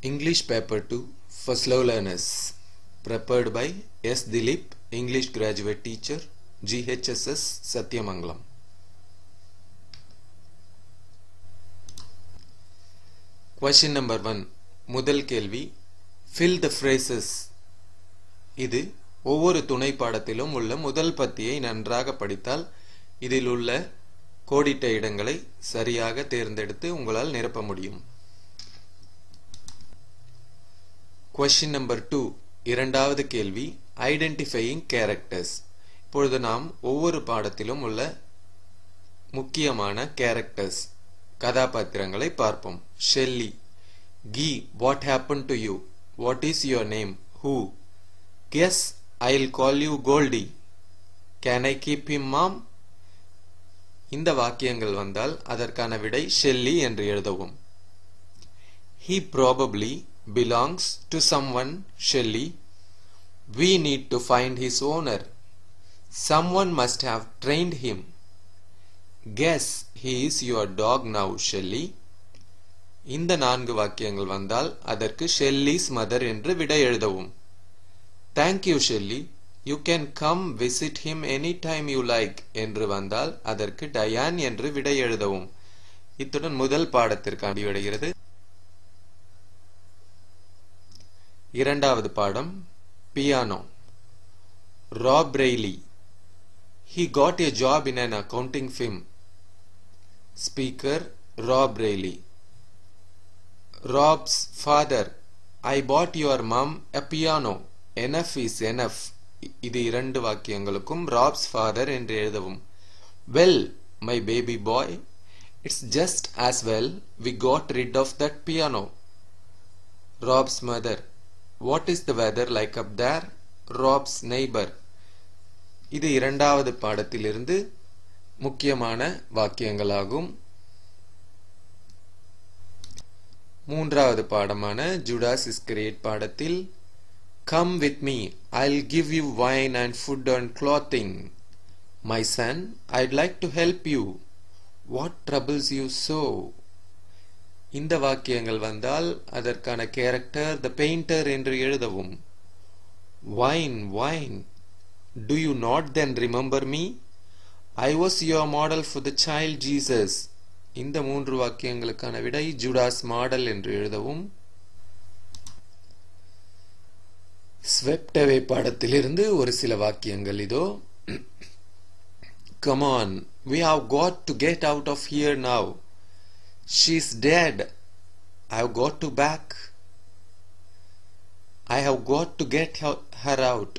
English Paper 2 for Slow Learners. Prepared by S. Dilip, English Graduate Teacher, GHSS Satyamangalam. Question number 1. முதல் கேள்வி Fill the phrases. இது ஒவ்வொரு துணை பாடத்திலும் உள்ள முதல் பத்தியை நன்றாக படித்தால் இதில் உள்ள கோடிட்ட இடங்களை சரியாக தேர்ந்தெடுத்து உங்களால் நிரப்ப முடியும் கொஸ்டின் நம்பர் டூ இரண்டாவது கேள்வி ஐடென்டிஃபையிங் கேரக்டர்ஸ் இப்பொழுது நாம் ஒவ்வொரு பாடத்திலும் உள்ள முக்கியமான கேரக்டர்ஸ் கதாபாத்திரங்களை பார்ப்போம். Shelley gee what happen to you what is your name who guess I'll call you Goldie can I keep him mom இந்த வாக்கியங்கள் வந்தால் அதற்கான விடை ஷெல்லி என்று எழுதவும். He probably belongs to someone Shelley. We need to find his owner. Someone must have trained him. Guess he is your dog now, Shelley. இந்த நான்கு வாக்கியங்கள் வந்தால் அதற்கு ஷெல்லிஸ் மதர் என்று விடை எழுதவும் thank you Shelley you can come visit him any time you like என்று வந்தால் அதற்கு டயான் என்று விடை எழுதவும் இத்துடன் முதல் பாடத்திற்கு முடிவடைகிறது இரண்டாவது பாடம் piano Rob Reilly he got a job in an accounting firm speaker Rob Reilly Rob's father I bought your mum a piano enough is enough இது இரண்டு வாக்கியங்களுக்கும் ராப்ஸ் ஃபாதர் என்று எழுதவும். Well my baby boy it's just as well we got rid of that piano Rob's mother what is the weather like up there Rob's neighbour இது இரண்டாவது பாடத்திலிருந்து முக்கியமான வாக்கியங்களாகும். மூன்றாவது பாடமான ஜுடாஸ் இஸ்கிரேட் பாடத்தில் come with me I'll give you wine and food and clothing my son I'd like to help you what troubles you so இந்த வாக்கியங்கள் வந்தால் அதற்கான கேரக்டர் த பெயிண்டர் என்று எழுதவும். Why why do you not then remember me I was your model for the child Jesus இந்த மூன்று வாக்கியங்களுக்கான விடை ஜுடாஸ் மாடல் என்று எழுதவும். ஸ்வெப்டவே பாடத்திலிருந்து ஒரு சில வாக்கியங்கள் இதோ. Come on we have got to get out of here now She's dead. I've got to back. I have got to get her out.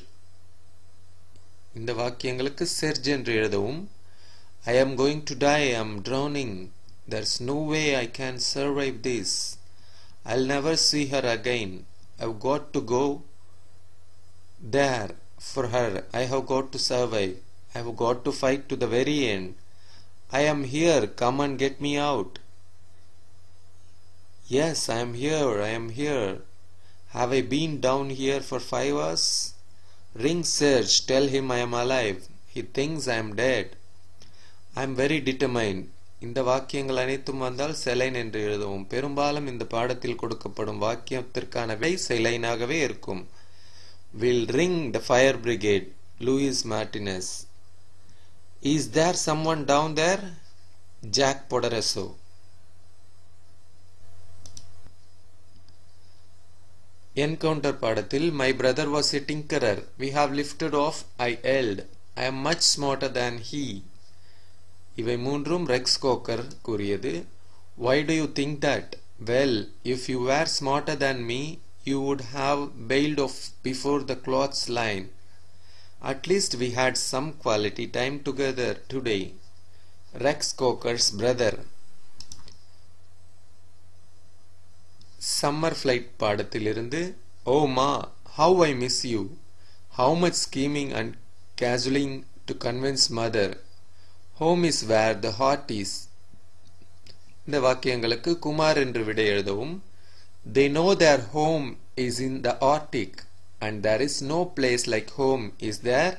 இந்த வாக்கியங்களுக்கு செர்ஜ் என்று எழுதவும் I am going to die I am drowning there's no way I can survive this. I'll never see her again. I've got to go there for her. I have got to survive. I have got to fight to the very end. I am here. Come and get me out. Yes, I am here, I am here. Have I been down here for five hours? Ring Serge, tell him I am alive. He thinks I am dead. I am very determined. இந்த வாக்கியங்கள் அனைத்தும் வந்தால் saline என்று எழுதவும் பெரும்பாலும் இந்த பாடத்தில் கொடுக்கப்படும் வாக்கியத்திற்கான விடை செலைனாகவே இருக்கும் will ring the fire brigade Luis Martinez is there someone down there Jack பொடரசோ encounter பாடத்தில் my brother was a tinkerer we have lifted off I yelled I am much smarter than he இவை மூன்றும் Rex Quaker கூறியது why do you think that well if you were smarter than me you would have bailed off before the clothes line at least we had some quality time together today Rex Coker's brother summer flight பாடத்திலிருந்து O ma how I miss you how much scheming and cajoling to convince mother home is where the heart is இந்த வாக்கியங்களுக்கு குமார் என்று விடை எழுதவும் they know their home is in the Arctic and there is no place like home is there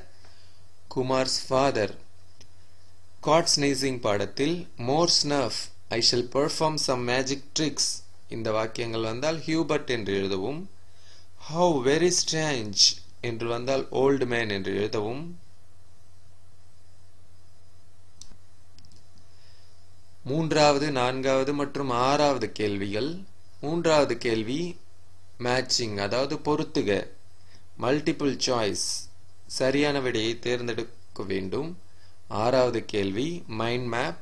Kumar's father got sneezing பாடத்தில் more snuff I shall perform some magic tricks இந்த வாக்கியங்கள் வந்தால் Hubert என்று எழுதவும் ஹவு வெரி ஸ்ட்ரேஞ்ச் என்று வந்தால் old man என்று எழுதவும். மூன்றாவது நான்காவது மற்றும் ஆறாவது கேள்விகள். மூன்றாவது கேள்வி மேட்சிங் அதாவது பொருத்துக. மல்டிபிள் சாய்ஸ் சரியான விடையை தேர்ந்தெடுக்க வேண்டும். ஆறாவது கேள்வி மைண்ட் மேப்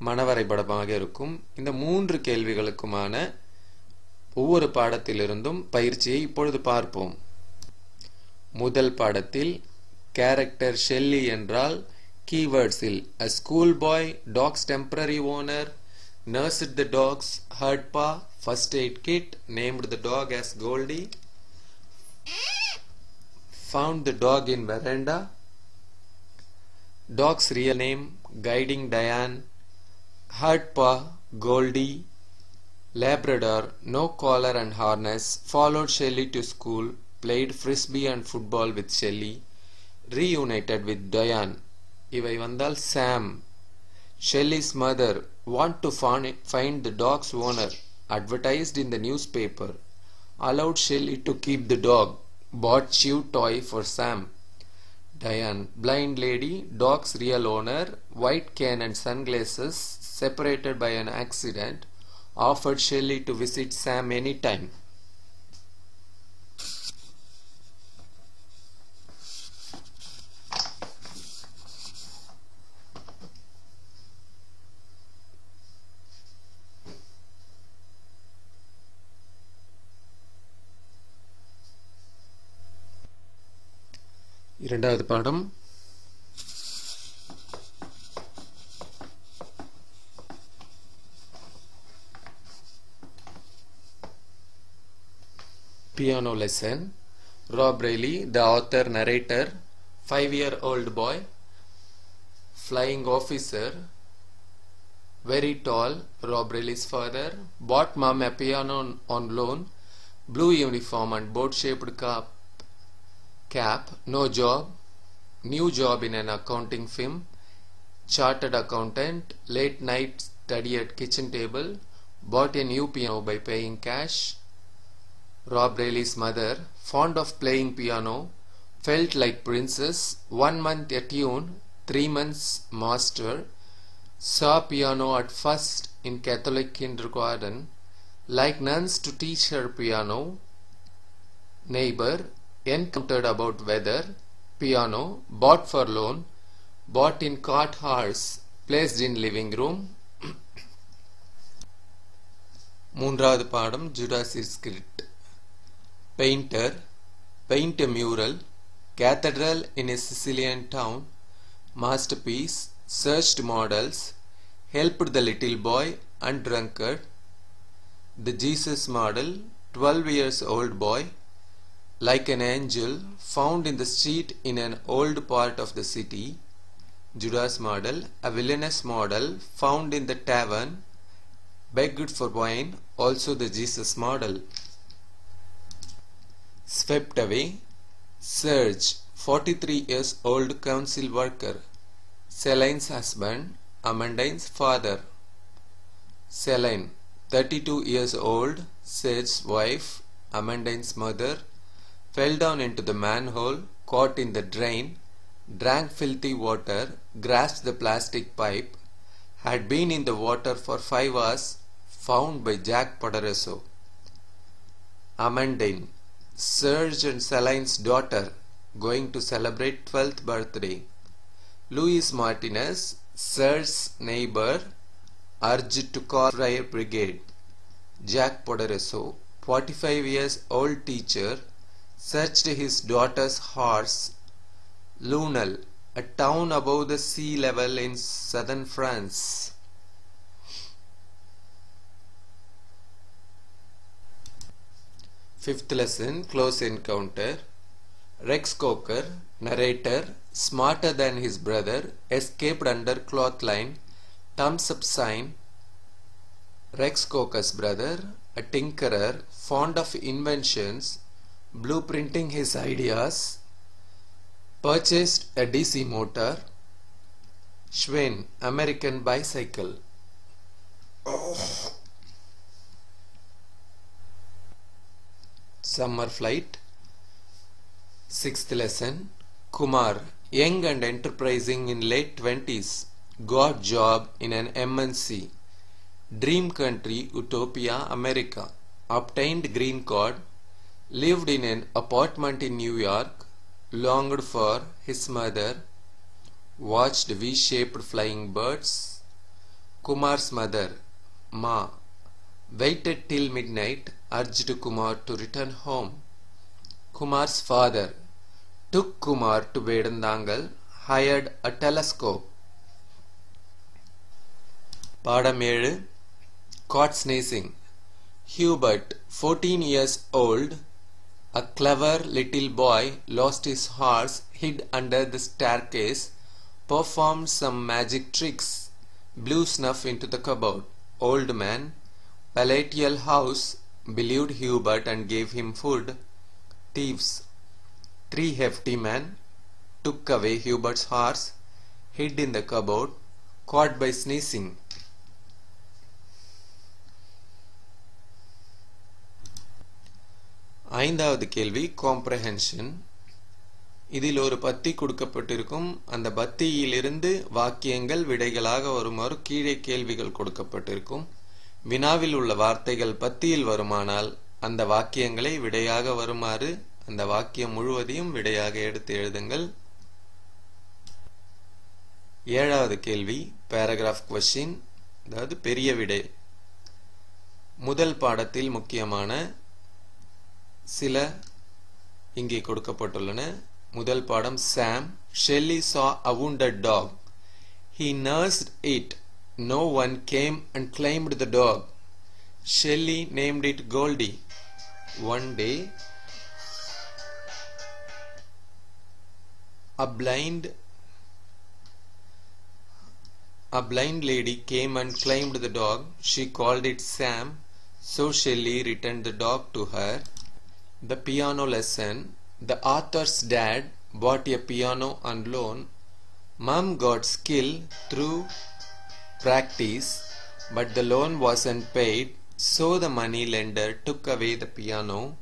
மனவரைபடமாக இருக்கும் இந்த மூன்று கேள்விகளுக்குமான ஒவ்வொரு பாடத்திலிருந்தும் பயிற்சியை இப்பொழுது பார்ப்போம் முதல் பாடத்தில் கேரக்டர் ஷெல்லி என்றால் கீவேர்ட்ஸில் a school boy takes temporary owner nurse the dog's hurt paw first aid kit named the dog as Goldie found the dog in veranda. Dog's real name, Guiding Diane, hurt paw Goldie Labrador no collar and harness followed Shelley to school played frisbee and football with Shelley reunited with Diane இவை வந்தால் Sam Shelly's mother want to find the dog's owner advertised in the newspaper allowed Shelly to keep the dog but Shiv toy for Diane, blind lady, dog's real owner, white cane and sunglasses, separated by an accident, offered Shelley to visit Sam anytime. இரண்டாவது பாடம் piano lesson rob Reilly the author narrator five year old boy flying officer very tall rob Reilly's father bought mom a piano on loan blue uniform and boat shaped cap cap, no job, new job in an accounting firm, chartered accountant, late night study at kitchen table, bought a new piano by paying cash. Rob Rayleigh's mother, fond of playing piano, felt like princess, one month a tune, three months master, saw piano at first in Catholic kindergarten, like nuns to teach her piano. Neighbor, encountered about weather, piano, bought for loan, bought in cart horse, placed in living room. மூன்றாவது பாடம் Judas Iscariot painter paint a mural, cathedral in a Sicilian town, masterpiece, searched models, helped the little boy and drunkard, the Jesus model, 12 years old boy, like an angel found in the street in an old part of the city, Judas model, a villainous model found in the tavern, begged for wine, also the Jesus model. Swept away, Serge, 43 years old council worker, Celine's husband, Amandine's father. Celine, 32 years old, Serge's wife, Amandine's mother, fell down into the manhole, caught in the drain, drank filthy water, grasped the plastic pipe, had been in the water for five hours, found by Jack Poderoso. Amandine, Serge and Celine's daughter, going to celebrate 12th birthday. Louis Martinez, Serge's neighbor, urged to call fire brigade. Jack Poderoso, 45 years old teacher, searched his daughter's horse, Lunel, a town above the sea level in southern France. Fifth lesson Close Encounter. Rex Coker, narrator, smarter than his brother, escaped under cloth line, thumbs up sign. Rex Coker's brother, a tinkerer, fond of inventions, blueprinting his ideas, purchased a DC motor. Schwinn, American bicycle. Oh. Summer Flight Sixth lesson Kumar, young and enterprising in late 20s, got job in an MNC. Dream country Utopia, America. Obtained green card. Lived in an apartment in New York. Longed for his mother. Watched V-shaped flying birds. Kumar's mother, Ma, waited till midnight, urged Kumar to return home. Kumar's father took Kumar to Vedandangal, hired a telescope. பாடம் ஏழு God sneezing Hubert fourteen years old a clever little boy lost his horse hid under the staircase, performed some magic tricks, blew snuff into the cupboard. Old man, palatial house, believed Hubert and gave him food. Thieves, three hefty men, took away Hubert's horse, hid in the cupboard, caught by sneezing. ஐந்தாவது கேள்வி comprehension இதில் ஒரு பத்தி கொடுக்கப்பட்டிருக்கும். அந்த பத்தியிலிருந்து வாக்கியங்கள் விடைகளாக வருமாறு கீழே கேள்விகள் கொடுக்கப்பட்டிருக்கும். வினாவில் உள்ள வார்த்தைகள் பத்தியில் வருமானால் அந்த வாக்கியங்களை விடையாக வருமாறு அந்த வாக்கியம் முழுவதையும் விடையாக எடுத்து எழுதுங்கள். ஏழாவது கேள்வி பேராகிராஃப் கொஸ்டின் அதாவது பெரிய விடை. முதல் பாடத்தில் முக்கியமான சில இங்கே கொடுக்கப்பட்டுள்ளன முதல் பாடம் Sam Shelley saw a wounded dog he nursed it no one came and claimed the dog shelley named it goldie one day a blind a blind lady came and claimed the dog she called it sam so shelley returned the dog to her the piano lesson. The author's dad bought a piano on loan. Mom got skill through practice, but the loan wasn't paid, so the money lender took away the piano.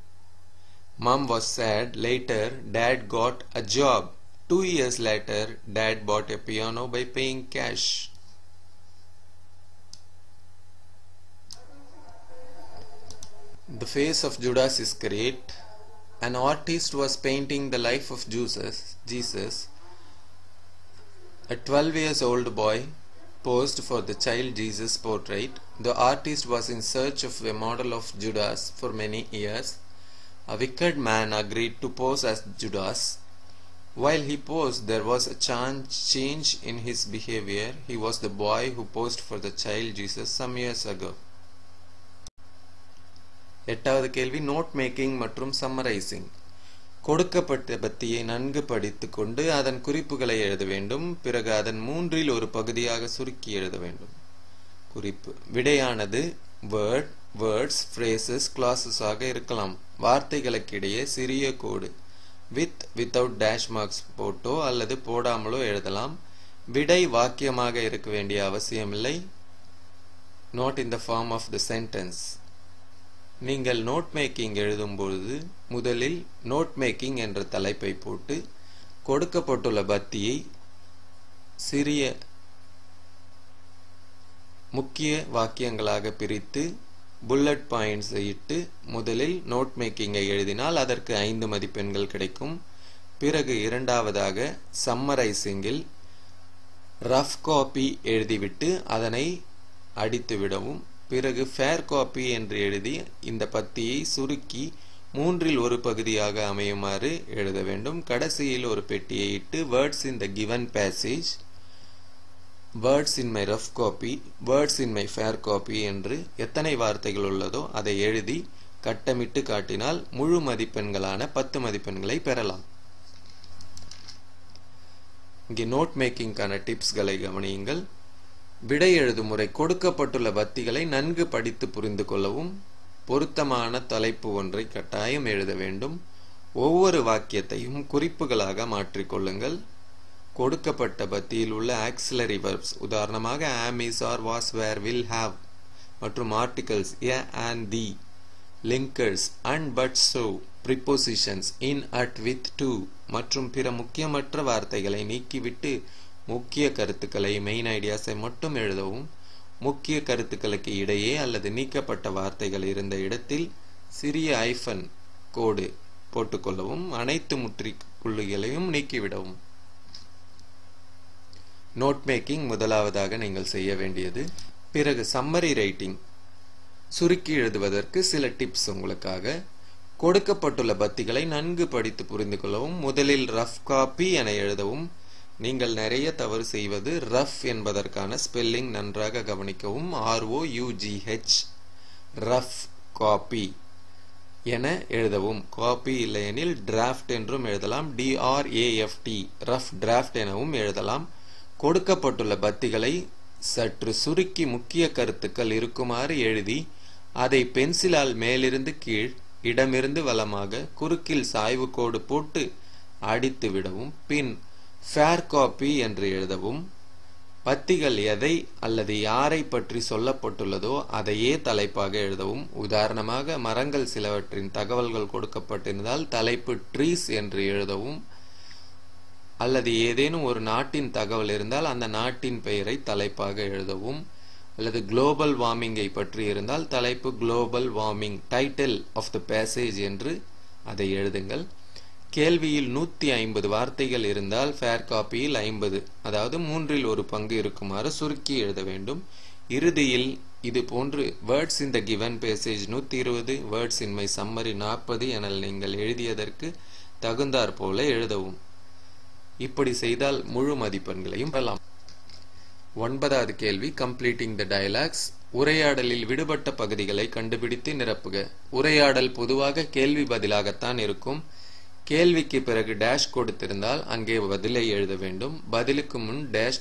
Mom was sad. Later, dad got a job. Two years later, dad bought a piano by paying cash. The face of Judas Iscariot. An artist was painting the life of Jesus. Jesus. A 12 years old boy posed for the child Jesus portrait. The artist was in search of a model of Judas for many years. A wicked man agreed to pose as Judas. While he posed, there was a change in his behavior. He was the boy who posed for the child Jesus some years ago. எட்டாவது கேள்வி note making மற்றும் summarising கொடுக்கப்பட்ட பத்தியை நன்கு படித்து கொண்டு அதன் குறிப்புகளை எழுத வேண்டும். பிறகு அதன் மூன்றில் ஒரு பகுதியாக சுருக்கி எழுத வேண்டும். குறிப்பு விடையானது வேர்ட் வேர்ட்ஸ் ஃப்ரேசஸ் கிளாஸஸ் ஆக இருக்கலாம். வார்த்தைகளுக்கிடையே சிறிய கோடு. வித் வித்தவுட் டேஷ் மார்க்ஸ் போட்டோ அல்லது போடாமலோ எழுதலாம். விடை வாக்கியமாக இருக்க வேண்டிய அவசியமில்லை. Not in the form of the sentence நீங்கள் நோட் மேக்கிங் எழுதும்பொழுது முதலில் நோட் மேக்கிங் என்ற தலைப்பை போட்டு கொடுக்கப்பட்டுள்ள பத்தியை சிறிய முக்கிய வாக்கியங்களாக பிரித்து புல்லட் பாயிண்ட்ஸை இட்டு முதலில் நோட் மேக்கிங்கை எழுதினால் அதற்கு ஐந்து மதிப்பெண்கள் கிடைக்கும். பிறகு இரண்டாவதாக சம்மரைசிங்கில் ரஃப் காப்பி எழுதிவிட்டு அதனை அடித்து விடவும் பிறகு ஃபேர் காப்பி என்று எழுதி இந்த பத்தியை சுருக்கி மூன்றில் ஒரு பகுதியாக அமையுமாறு எழுத வேண்டும். கடைசியில் ஒரு பெட்டியை இட்டு words in the given passage words in my rough copy words in my fair copy என்று எத்தனை வார்த்தைகள் உள்ளதோ அதை எழுதி கட்டமிட்டு காட்டினால் முழு மதிப்பெண்களான பத்து மதிப்பெண்களை பெறலாம். இங்கே நோட் மேக்கிங்கான டிப்ஸ்களை கவனியுங்கள். விடை எழுதும் முறை கொடுக்கப்பட்டுள்ள பத்திகளை நன்கு படித்து புரிந்து கொள்ளவும் பொருத்தமான தலைப்பு ஒன்றை கட்டாயம் எழுத வேண்டும். ஒவ்வொரு வாக்கியத்தையும் குறிப்புகளாக மாற்றிக்கொள்ளுங்கள் கொடுக்கப்பட்ட பத்தியில் உள்ள ஆக்சிலரி வெர்ப்ஸ் உதாரணமாக am is are was were will have மற்றும் articles a an the linkers and but so prepositions in at with to மற்றும் பிற முக்கியமற்ற வார்த்தைகளை நீக்கிவிட்டு முக்கிய கருத்துக்களை மெயின் ஐடியாஸை மட்டும் எழுதவும் முக்கிய கருத்துக்களுக்கு இடையே அல்லது நீக்கப்பட்ட வார்த்தைகள் இருந்த இடத்தில் சிறிய ஐஃபன் கோடு போட்டுக்கொள்ளவும் அனைத்து முற்றுப்புள்ளிகளையும் நீக்கிவிடவும். நோட் மேக்கிங் முதலாவதாக நீங்கள் செய்ய வேண்டியது பிறகு சம்மரி ரைட்டிங் சுருக்கி எழுதுவதற்கு சில டிப்ஸ் உங்களுக்காக. கொடுக்கப்பட்டுள்ள பத்திகளை நன்கு படித்து புரிந்து கொள்ளவும் முதலில் ரஃப் காப்பி என எழுதவும் நீங்கள் நிறைய தவறு செய்வது ரஃப் என்பதற்கான ஸ்பெல்லிங் நன்றாக கவனிக்கவும். ஆர்ஓ யூஜிஹெச் ரஃப் காப்பி என எழுதவும். காப்பி இல்லையெனில் டிராஃப்ட் என்றும் எழுதலாம். டிஆர்ஏஎஃப்டி ரஃப் டிராஃப்ட் எனவும் எழுதலாம். கொடுக்கப்பட்டுள்ள பத்திகளை சற்று சுருக்கி முக்கிய கருத்துக்கள் இருக்குமாறு எழுதி அதை பென்சிலால் மேலிருந்து கீழ் இடமிருந்து வலமாக குறுக்கில் சாய்வு கோடு போட்டு அடித்து விடவும் பின் ஃபேர் காப்பி என்று எழுதவும் பத்திகள் எதை அல்லது யாரை பற்றி சொல்லப்பட்டுள்ளதோ அதையே தலைப்பாக எழுதவும். உதாரணமாக மரங்கள் சிலவற்றின் தகவல்கள் கொடுக்கப்பட்டிருந்தால் தலைப்பு ட்ரீஸ் என்று எழுதவும். அல்லது ஏதேனும் ஒரு நாட்டின் தகவல் இருந்தால் அந்த நாட்டின் பெயரை தலைப்பாக எழுதவும். அல்லது குளோபல் வார்மிங்கை பற்றி இருந்தால் தலைப்பு global warming title of the passage என்று அதை எழுதுங்கள். கேள்வியில் நூற்றி ஐம்பது வார்த்தைகள் இருந்தால் ஃபேர் காப்பியில் ஐம்பது. அதாவது மூன்றில் ஒரு பங்கு இருக்குமாறு சுருக்கி எழுத வேண்டும். இறுதியில் இது போன்று words in the given passage நூற்றி இருபது வேர்ட்ஸ் இன் மை சம்மரி நாற்பது என நீங்கள் எழுதியதற்கு தகுந்தாற் போல எழுதவும். இப்படி செய்தால் முழு மதிப்பெண்களையும் பெறலாம். ஒன்பதாவது கேள்வி கம்ப்ளீட்டிங் த டயலாக்ஸ் உரையாடலில் விடுபட்ட பகுதிகளை கண்டுபிடித்து நிரப்புக. உரையாடல் பொதுவாக கேள்வி பதிலாகத்தான் இருக்கும். கேள்விக்கு பிறகு டேஷ் கொடுத்திருந்தால் அங்கே பதிலை எழுத வேண்டும். பதிலுக்கு முன் டேஷ்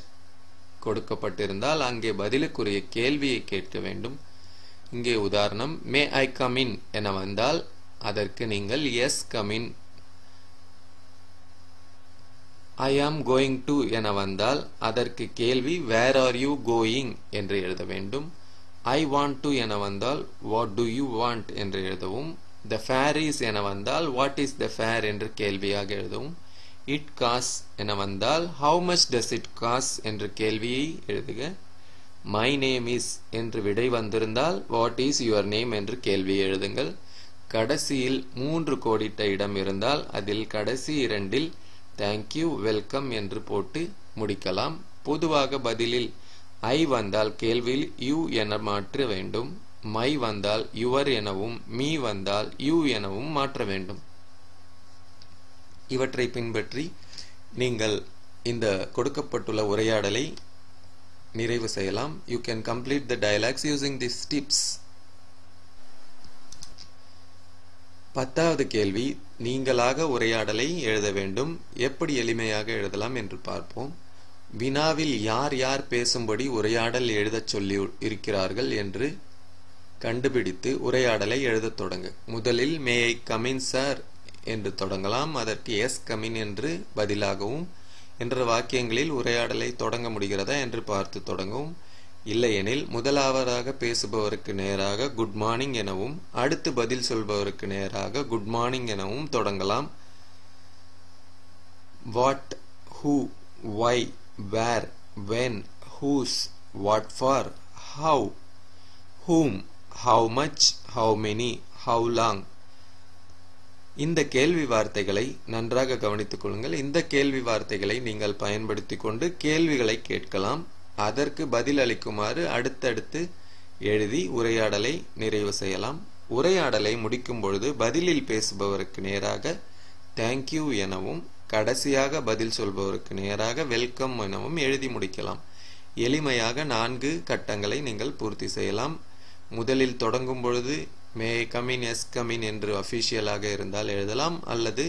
கொடுக்கப்பட்டிருந்தால் அங்கே பதிலுக்குரிய கேள்வியை கேட்க வேண்டும். இங்கே உதாரணம் மே ஐ கமின் என வந்தால் அதற்கு நீங்கள் yes come in I am going to என வந்தால் அதற்கு கேள்வி வேர் ஆர் யூ கோயிங் என்று எழுத வேண்டும். ஐ வாண்ட் டு என வந்தால் வாட் டு யூ வாண்ட் என்று எழுதவும். த ஃபேர் இஸ் என வந்தால் வாட் இஸ் த ஃபேர் என்று கேள்வியாக எழுதும் இட் காஸ் என வந்தால் how much does it cost என்ற கேள்வியை எழுதுக. மை நேம் இஸ் என்று விடை வந்திருந்தால் வாட் இஸ் யுவர் நேம் என்று கேள்வியை எழுதுங்கள். கடைசியில் மூன்று கோடிட்ட இடம் இருந்தால் அதில் கடைசி இரண்டில் தேங்க்யூ வெல்கம் என்று போட்டு முடிக்கலாம். பொதுவாக பதிலில் ஐ வந்தால் கேள்வியில் யூ என மாற்ற வேண்டும். மை வந்தால் யுவர் எனவும் மீ வந்தால் யூ எனவும் மாற்ற வேண்டும். இவற்றை பின்பற்றி நீங்கள் இந்த கொடுக்கப்பட்டுள்ள உரையாடலை நிறைவு செய்யலாம். You can complete the dialogues using this tips பத்தாவது கேள்வி நீங்களாக உரையாடலை எழுத வேண்டும் எப்படி எளிமையாக எழுதலாம் என்று பார்ப்போம். வினாவில் யார் யார் பேசும்படி உரையாடல் எழுதச் சொல்லி இருக்கிறார்கள் என்று கண்டுபிடித்து உரையாடலை எழுதத் தொடங்கு. முதலில் மே ஐ கமின் சார் என்று தொடங்கலாம். அதற்கு எஸ் கமின் என்று பதிலாகவும் என்ற வாக்கியங்களில் உரையாடலை தொடங்க முடிகிறதா என்று பார்த்து தொடங்கவும் இல்லையெனில் முதலாவதாக பேசுபவருக்கு நேராக குட் மார்னிங் எனவும் அடுத்து பதில் சொல்பவருக்கு நேராக குட் மார்னிங் எனவும் தொடங்கலாம். What who why where when whose what for how whom how much how many how long இந்த கேள்வி வார்த்தைகளை நன்றாக கவனித்துக் கொள்ளுங்கள். இந்த கேள்வி வார்த்தைகளை நீங்கள் பயன்படுத்தி கொண்டு கேள்விகளை கேட்கலாம். அதற்கு பதில் அளிக்குமாறு அடுத்தடுத்து எழுதி உரையாடலை நிறைவு செய்யலாம். உரையாடலை முடிக்கும் பொழுது பதிலில் பேசுபவருக்கு நேராக தேங்க்யூ எனவும் கடைசியாக பதில் சொல்பவருக்கு நேராக வெல்கம் எனவும் எழுதி முடிக்கலாம். எளிமையாக நான்கு கட்டங்களை நீங்கள் பூர்த்தி செய்யலாம். முதலில் தொடங்கும் பொழுது மே கமின் எஸ் கமின் என்று அஃபிஷியலாக இருந்தால் எழுதலாம் அல்லது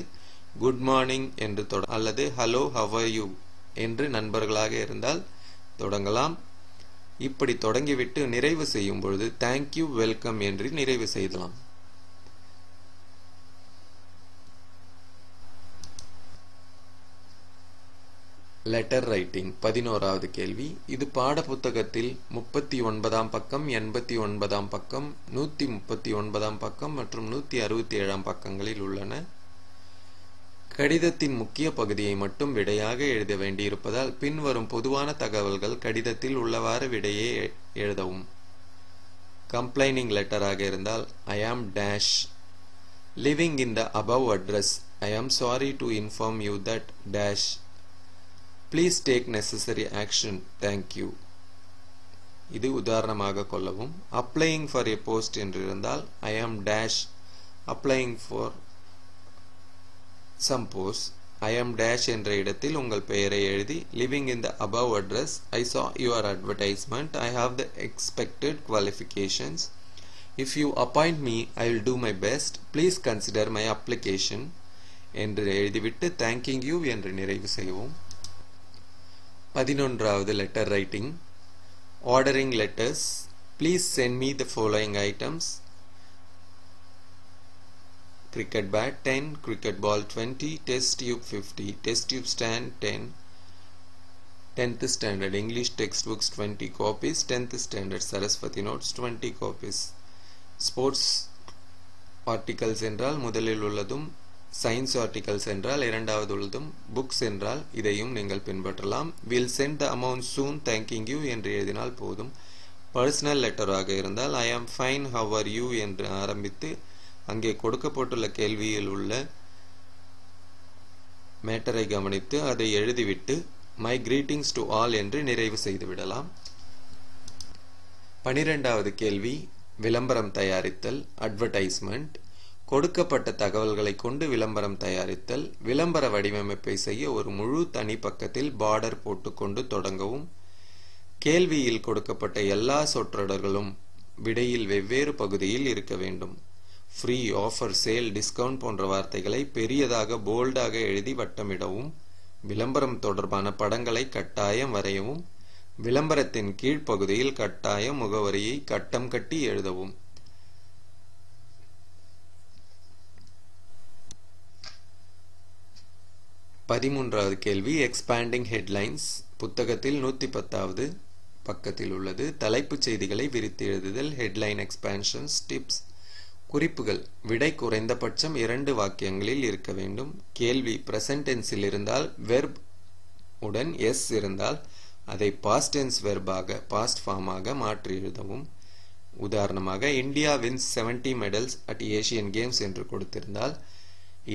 குட் மார்னிங் என்று தொட அல்லது ஹலோ ஹவர் யூ என்று நண்பர்களாக இருந்தால் தொடங்கலாம். இப்படி தொடங்கிவிட்டு நிறைவு செய்யும் பொழுது தேங்க்யூ வெல்கம் என்று நிறைவு செய்யலாம். லெட்டர் ரைட்டிங் பதினோராவது கேள்வி. இது பாட புத்தகத்தில் முப்பத்தி ஒன்பதாம் பக்கம் எண்பத்தி ஒன்பதாம் பக்கம் நூற்றி முப்பத்தி ஒன்பதாம் பக்கம் மற்றும் நூற்றி அறுபத்தி ஏழாம் பக்கங்களில் உள்ளன. கடிதத்தின் முக்கிய பகுதியை மட்டும் விடையாக எழுத வேண்டியிருப்பதால் பின்வரும் பொதுவான தகவல்கள் கடிதத்தில் உள்ளவாறு விடையே எழுதவும். கம்ப்ளைனிங் லெட்டராக இருந்தால் I am dash living in the above address I am sorry to inform you that dash please take necessary action thank you இது உதாரணமாக கொள்ளவும். அப்ளையிங் ஃபார் எ போஸ்ட் என்று இருந்தால் I am dash applying for some post I am dash என்ற இடத்தில் உங்கள் பெயரை எழுதி living in the above address I saw your advertisement I have the expected qualifications if you appoint me I will do my best please consider my application என்று எழுதிவிட்டு thanking you என்று நிறைவு செய்வோம் பதினொன்றாவது letter writing ordering letters please send me the following items cricket bat 10 cricket ball 20 test tube 50 test tube stand 10 10th standard english textbooks 20 copies 10th standard saraswati notes 20 copies sports articles என்றால் முதலில் உள்ளதும் science articles என்றால் இரண்டாவது உள்ளதும் books என்றால் இதையும் நீங்கள் பின்பற்றலாம். Will send the amount soon thanking you என்று எழுதினால் போதும். பர்சனல் லெட்டராக இருந்தால் I am fine how are you என்று ஆரம்பித்து அங்கே கொடுக்கப்பட்டுள்ள கேள்வியில் உள்ள மேட்டரை கவனித்து அதை எழுதிவிட்டு மை கிரீட்டிங்ஸ் டு ஆல் என்று நிறைவு செய்து விடலாம். பனிரெண்டாவது கேள்வி விளம்பரம் தயாரித்தல் அட்வர்டைஸ்மெண்ட் கொடுக்கப்பட்ட தகவல்களை கொண்டு விளம்பரம் தயாரித்தல் விளம்பர வடிவமைப்பை செய்ய ஒரு முழு தனி பக்கத்தில் பார்டர் போட்டுக்கொண்டு தொடங்கவும் கேள்வியில் கொடுக்கப்பட்ட எல்லா சொற்றொடர்களும் விடையில் வெவ்வேறு பகுதியில் இருக்க வேண்டும். ஃப்ரீ ஆஃபர் சேல் டிஸ்கவுண்ட் போன்ற வார்த்தைகளை பெரியதாக போல்டாக எழுதி வட்டமிடவும் விளம்பரம் தொடர்பான படங்களை கட்டாயம் வரையவும் விளம்பரத்தின் கீழ்ப்பகுதியில் கட்டாய முகவரியை கட்டம் கட்டி எழுதவும். பதிமூன்றாவது கேள்வி எக்ஸ்பேண்டிங் ஹெட்லைன்ஸ் புத்தகத்தில் நூற்றி பத்தாவது பக்கத்தில் உள்ளது. தலைப்புச் செய்திகளை விரித்து எழுதுதல் ஹெட்லைன் எக்ஸ்பேன்ஷன்ஸ் டிப்ஸ் குறிப்புகள். விடை குறைந்தபட்சம் இரண்டு வாக்கியங்களில் இருக்க வேண்டும். கேள்வி பிரசன்டென்ஸில் இருந்தால் வெர்ப் உடன் எஸ் இருந்தால் அதை பாஸ்டென்ஸ் வெர்பாக பாஸ்ட் ஃபார்மாக மாற்றி எழுதவும். உதாரணமாக India wins seventy medals at Asian Games என்று கொடுத்திருந்தால்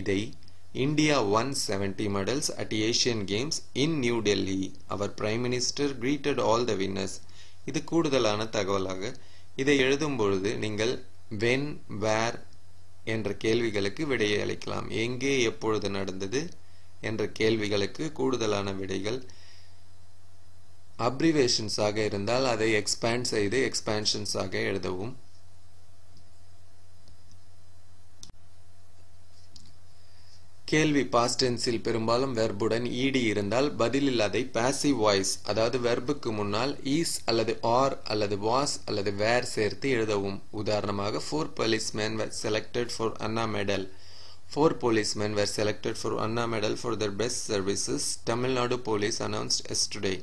இதை India won seventy medals at Asian Games in New Delhi our prime minister greeted all the winners இது கூடுதலான தகவலாக இதை எழுதும் பொழுது நீங்கள் வென் வேர் என்ற கேள்விகளுக்கு விடையை அளிக்கலாம். எங்கே எப்பொழுது நடந்தது என்ற கேள்விகளுக்கு கூடுதலான விடைகள் அப்ரிவேஷன்ஸாக இருந்தால் அதை எக்ஸ்பேண்ட் செய்து எக்ஸ்பேன்ஷன்ஸாக எழுதவும். கேள்வி பாஸ்டென்ஸில் பெரும்பாலும் வெர்புடன் ஈடி இருந்தால் பதிலில் அதை பாசிவ் வாய்ஸ் அதாவது வெர்புக்கு முன்னால் ஈஸ் அல்லது ஆர் அல்லது வாஸ் அல்லது வேர் சேர்த்து எழுதவும். உதாரணமாக four policemen were selected for Anna medal four policemen were selected for Anna medal for the best services Tamil Nadu police announced yesterday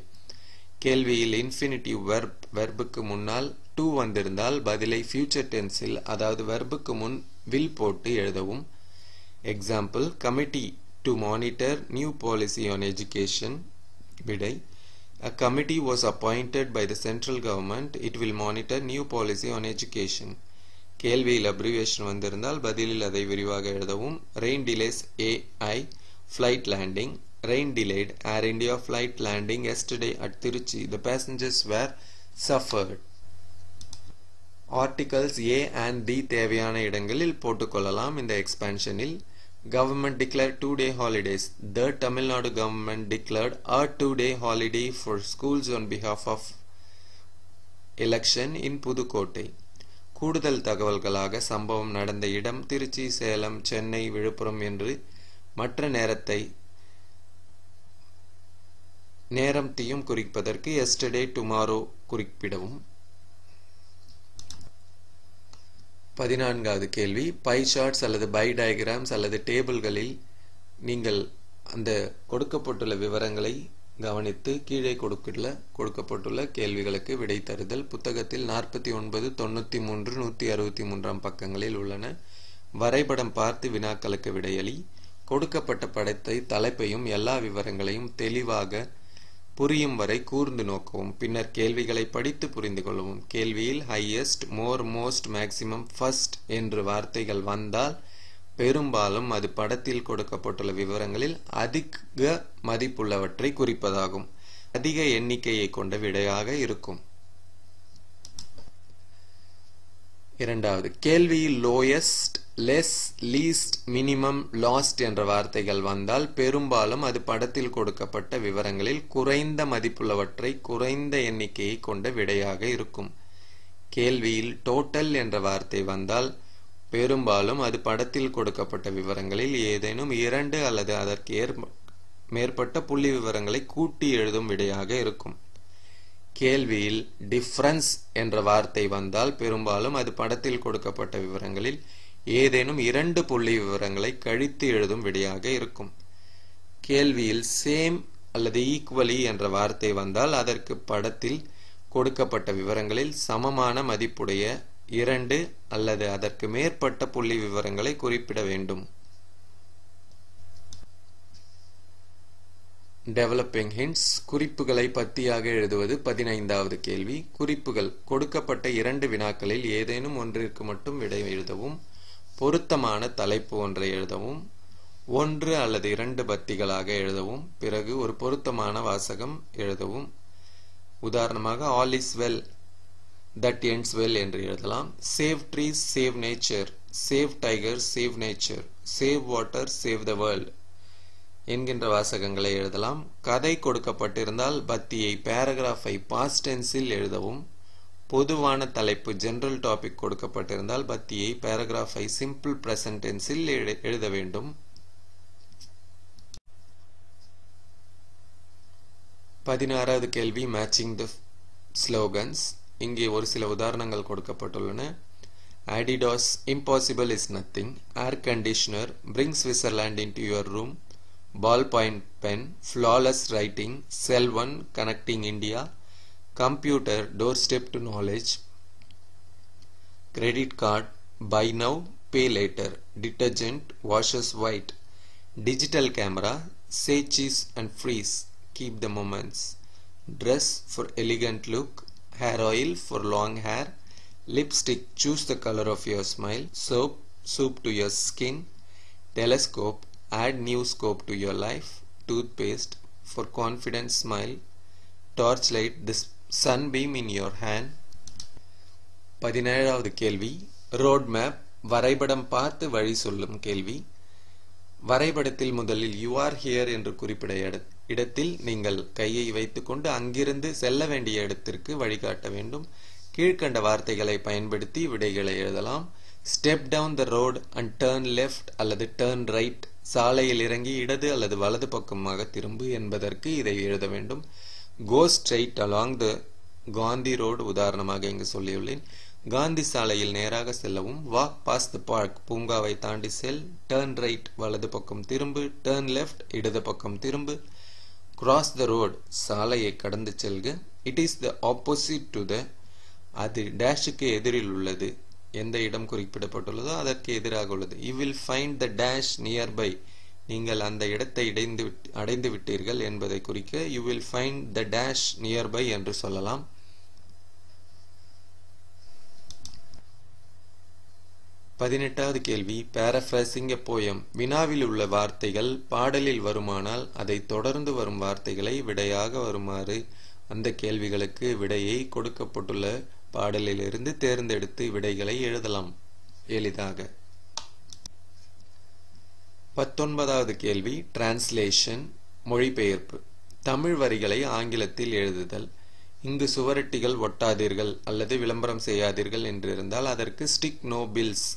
கேள்வியில் இன்ஃபினிட்டிவ் வெர்ப் வெர்புக்கு முன்னால் டூ வந்திருந்தால் பதிலை ஃபியூச்சர் டென்ஸில் அதாவது வெர்புக்கு முன் வில் போட்டு எழுதவும். Example committee to monitor new policy on education விடை A committee was appointed by the central government. It will monitor new policy on education. கேள்வியில் அப்ரிவேஷன் வந்திருந்தால் பதிலில் அதை விரிவாக எழுதவும். Rain delays AI flight landing rain delayed Air India flight landing yesterday at Trichy the passengers were suffered articles a and the தேவையான இடங்களில் போட்டுக்கொள்ளலாம். இந்த எக்ஸ்பேன்ஷனில் Government declared two day holidays. The Tamil Nadu government declared a two day holiday for schools on behalf of election in Pudukkottai கூடுதல் தகவல்களாக சம்பவம் நடந்த இடம் திருச்சி சேலம் சென்னை விழுப்புரம் என்று மற்ற நேரத்தை நேரத்தையும் குறிப்பதற்கு எஸ்டர்டே டுமாரோ குறிப்பிடவும் பதினான்காவது கேள்வி. பை சார்ட்ஸ் அல்லது பை டயக்ராம்ஸ் அல்லது டேபிள்களில் நீங்கள் அந்த கொடுக்கப்பட்டுள்ள விவரங்களை கவனித்து கீழே கொடுக்கல கொடுக்கப்பட்டுள்ள கேள்விகளுக்கு விடை தருதல். புத்தகத்தில் நாற்பத்தி ஒன்பது தொண்ணூற்றி மூன்று நூற்றி அறுபத்தி மூன்றாம் பக்கங்களில் உள்ளன. வரைபடம் பார்த்து வினாக்களுக்கு விடையளி. கொடுக்கப்பட்ட படத்தை தலைப்பையும் எல்லா விவரங்களையும் தெளிவாக புரியும் வரை கூர்ந்து நோக்கவும் பின்னர் கேள்விகளை படித்து புரிந்து கொள்ளவும். கேள்வியில் highest more most maximum first என்று வார்த்தைகள் வந்தால் பெரும்பாலும் அது படத்தில் கொடுக்கப்பட்டுள்ள விவரங்களில் அதிக மதிப்புள்ளவற்றை குறிப்பதாகும். அதிக எண்ணிக்கையை கொண்ட விடையாக இருக்கும். இரண்டாவது கேள்வியில் lowest less least minimum last என்ற வார்த்தைகள் வந்தால் பெரும்பாலும் அது படத்தில் கொடுக்கப்பட்ட விவரங்களில் குறைந்த மதிப்புள்ளவற்றை குறைந்த எண்ணிக்கையை கொண்ட விடையாக இருக்கும். கேள்வியில் டோட்டல் என்ற வார்த்தை வந்தால் பெரும்பாலும் அது படத்தில் கொடுக்கப்பட்ட விவரங்களில் ஏதேனும் இரண்டு அல்லது அதற்கு ஏற் மேற்பட்ட புள்ளி விவரங்களை கூட்டி எழுதும் விடையாக இருக்கும். கேள்வியில் டிஃப்ரன்ஸ் என்ற வார்த்தை வந்தால் பெரும்பாலும் அது படத்தில் கொடுக்கப்பட்ட விவரங்களில் ஏதேனும் இரண்டு புள்ளி விவரங்களை கழித்து எழுதும் விடையாக இருக்கும். கேள்வியில் சேம் அல்லது ஈக்குவலி என்ற வார்த்தை வந்தால் அதற்கு படத்தில் கொடுக்கப்பட்ட விவரங்களில் சமமான மதிப்புடைய இரண்டு அல்லது அதற்கு மேற்பட்ட புள்ளி விவரங்களை குறிப்பிட வேண்டும். டெவலப்பிங் ஹிண்ட்ஸ் குறிப்புகளை பத்தியாக எழுதுவது பதினைந்தாவது கேள்வி. குறிப்புகள் கொடுக்கப்பட்ட இரண்டு வினாக்களில் ஏதேனும் ஒன்றிற்கு மட்டும் விடை எழுதவும். பொருத்தமான தலைப்பு ஒன்றை எழுதவும் ஒன்று அல்லது இரண்டு பத்திகளாக எழுதவும் பிறகு ஒரு பொருத்தமான வாசகம் எழுதவும். உதாரணமாக all is well that ends well என்று எழுதலாம். Save trees save nature save tiger save nature save water save the world என்கின்ற வாசகங்களை எழுதலாம். கதை கொடுக்கப்பட்டிருந்தால் பத்தியை பேராகிராஃபை பாஸ்டென்ஸில் எழுதவும். பொதுவான தலைப்பு ஜென்ரல் டாபிக் கொடுக்கப்பட்டிருந்தால் பத்தியை பேராகிராஃபை சிம்பிள் ப்ரெசன்ட் டென்ஸில் எழுத வேண்டும் பதினாறாவது கேள்வி மேட்சிங் த ஸ்லோகன்ஸ் இங்கே ஒரு சில உதாரணங்கள் கொடுக்கப்பட்டுள்ளன Adidas impossible is nothing air conditioner bring Switzerland in to your room ball point pen flawless writing Cellone connecting India computer doorstep to knowledge credit card buy now pay later detergent washes white digital camera say cheese and freeze keep the moments dress for elegant look hair oil for long hair lipstick choose the color of your smile soap soup to your skin telescope add new scope to your life toothpaste for confident smile torchlight the sunbeam in your hand பதினேழாவது கேள்வி. Road map வரைபடம் பார்த்து வழி சொல்லும் கேள்வி. வரைபடத்தில் முதலில் you are here என்று குறிப்பிட இடத்தில் நீங்கள் கையை வைத்துக்கொண்டு அங்கிருந்து செல்ல வேண்டிய இடத்திற்கு வழிகாட்ட வேண்டும். கீழ்கண்ட வார்த்தைகளை பயன்படுத்தி விடைகளை எழுதலாம். Step down the road and turn left அல்லது டேர்ன் ரைட் சாலையில் இறங்கி இடது அல்லது வலது பக்கமாக திரும்பு என்பதற்கு இதை எழுத வேண்டும். Go straight along the Gandhi road உதாரணமாக இங்கு சொல்லியுள்ளேன். காந்தி சாலையில் நேராக செல்லவும் வாக் பாஸ் த பார்க் பூங்காவை தாண்டி செல் டேர்ன் ரைட் வலது பக்கம் திரும்பு டேர்ன் லெஃப்ட் இடது பக்கம் திரும்பு கிராஸ் த ரோடு சாலையை கடந்து செல்க. It is the opposite to the அது டேஷுக்கு எதிரில் உள்ளது. எந்த இடம் குறிப்பிடப்பட்டுள்ளதோ அதற்கு எதிராக உள்ளது. You will find the dash nearby நீங்கள் அந்த இடத்தை இடைந்து அடைந்து விட்டீர்கள் என்பதை குறிக்க you will find the dash nearby என்று சொல்லலாம். பதினெட்டாவது கேள்வி பேரஃப்ரேசிங் எ போயம் வினாவில் உள்ள வார்த்தைகள் பாடலில் வருமானால் அதை தொடர்ந்து வரும் வார்த்தைகளை விடையாக வருமாறு அந்த கேள்விகளுக்கு விடையை கொடுக்கப்பட்டுள்ள பாடலிலிருந்து தேர்ந்தெடுத்து விடைகளை எழுதலாம். எளிதாக. பத்தொன்பதாவது கேள்வி டிரான்ஸ்லேஷன் மொழிபெயர்ப்பு. தமிழ் வரிகளை ஆங்கிலத்தில் எழுதுதல். இங்கு சுவரட்டிகள் ஒட்டாதீர்கள் அல்லது விளம்பரம் செய்யாதீர்கள் என்றிருந்தால் அதற்கு ஸ்டிக் நோ பில்ஸ்.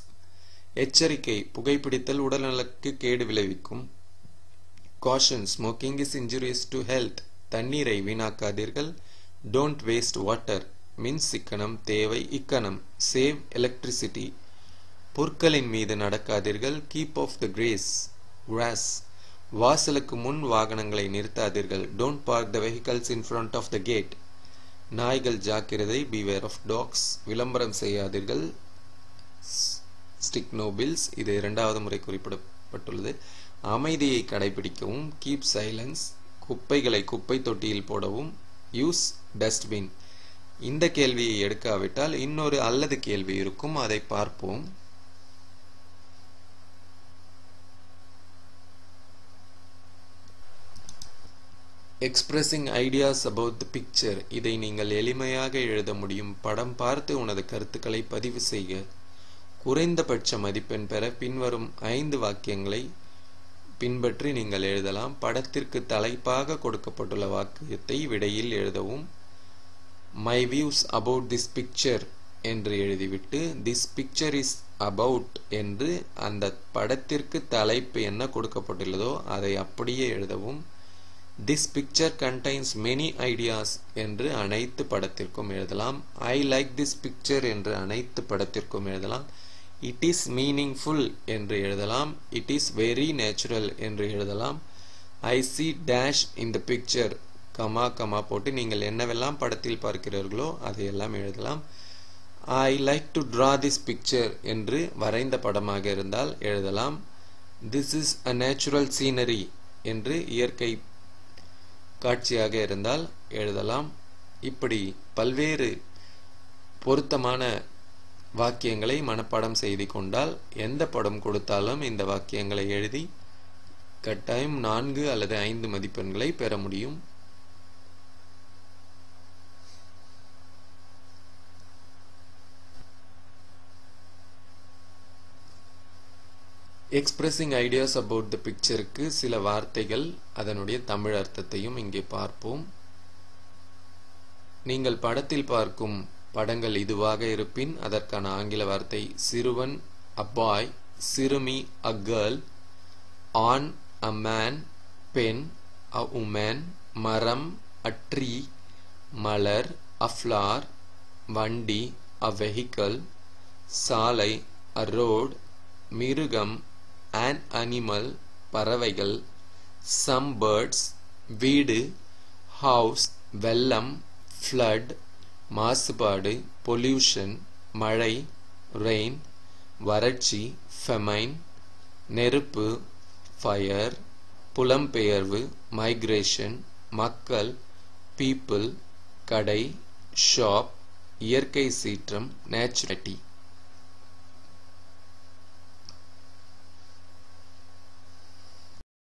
எச்சரிக்கை புகைப்பிடித்தல் உடல்நலக்கு கேடு விளைவிக்கும். Caution smoking is injurious to health தண்ணீரை வீணாக்காதீர்கள். டோன்ட் வேஸ்ட் வாட்டர் மின் சிக்கனம் தேவை இக்கணம். சேவ் எலக்ட்ரிசிட்டி புற்களின் மீது நடக்காதீர்கள். Keep off the grace grass வாசலுக்கு முன் வாகனங்களை நிறுத்தாதீர்கள். Don't park the vehicles in front of the gate நாய்கள் ஜாக்கிரதை பிவேர் ஆஃப் டாக்ஸ் விளம்பரம் செய்யாதீர்கள். ஸ்டிக் நோபில்ஸ் இது இரண்டாவது முறை குறிப்பிடப்பட்டுள்ளது. அமைதியை கடைபிடிக்கவும். கீப் சைலன்ஸ் குப்பைகளை குப்பை தொட்டியில் போடவும். யூஸ் டஸ்ட்பின் இந்த கேள்வியை எடுக்காவிட்டால் இன்னொரு அல்லது கேள்வி இருக்கும். அதை பார்ப்போம். Expressing ideas about the picture இதை நீங்கள் எளிமையாக எழுத முடியும். படம் பார்த்து உனது கருத்துக்களை பதிவு செய்க. குறைந்தபட்ச மதிப்பெண் பெற பின்வரும் ஐந்து வாக்கியங்களை பின்பற்றி நீங்கள் எழுதலாம். படத்திற்கு தலைப்பாக கொடுக்கப்பட்டுள்ள வாக்கியத்தை விடையில் எழுதவும். My views about this picture என்று எழுதிவிட்டு திஸ் பிக்சர் இஸ் அபவுட் என்று அந்த படத்திற்கு தலைப்பு என்ன கொடுக்கப்பட்டுள்ளதோ அதை அப்படியே எழுதவும். This picture contains many ideas என்று அனைத்து படத்திற்கும் எழுதலாம். ஐ லைக் திஸ் பிக்சர் என்று அனைத்து படத்திற்கும் எழுதலாம். இட் இஸ் மீனிங்ஃபுல் என்று எழுதலாம். இட் இஸ் வெரி நேச்சுரல் என்று எழுதலாம். ஐ சி டேஷ் இந்த பிக்சர் கமா கமா போட்டு நீங்கள் என்னவெல்லாம் படத்தில் பார்க்கிறீர்களோ அதையெல்லாம் எழுதலாம். I like to draw this picture என்று வரைந்த படமாக இருந்தால் எழுதலாம். This is a natural scenery என்று இயற்கை காட்சியாக இருந்தால் எழுதலாம். இப்படி பல்வேறு பொருத்தமான வாக்கியங்களை மனப்பாடம் செய்து கொண்டால் எந்த படம் கொடுத்தாலும் இந்த வாக்கியங்களை எழுதி கட்டாயம் நான்கு அல்லது ஐந்து மதிப்பெண்களை பெற முடியும். எக்ஸ்பிரஸிங் ஐடியாஸ் அபவுட் த பிக்சருக்கு சில வார்த்தைகள் அதனுடைய தமிழ் அர்த்தத்தையும் இங்கே பார்ப்போம். நீங்கள் படத்தில் பார்க்கும் படங்கள் இதுவாக இருப்பின் அதற்கான ஆங்கில வார்த்தை சிறுவன் அ பாய் சிறுமி a girl an a man பெண் அ உமன் மரம் a tree Malar a flower வண்டி அ வெஹிக்கல் சாலை அ ரோட் மிருகம் அன் அனிமல் பறவைகள் சம் பேர்ட்ஸ் வீடு ஹவுஸ் வெள்ளம் ஃப்ளட் மாசுபாடு பொல்யூஷன் மழை ரெயின் வறட்சி ஃபெமைன் நெருப்பு ஃபயர் புலம்பெயர்வு மைக்ரேஷன் மக்கள் பீப்புள் கடை ஷாப் இயற்கை சீற்றம் நேச்சுரலிட்டி